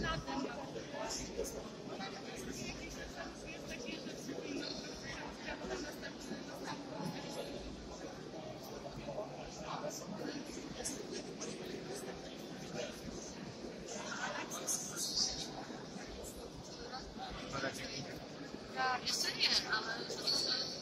Ja, jeszcze nie.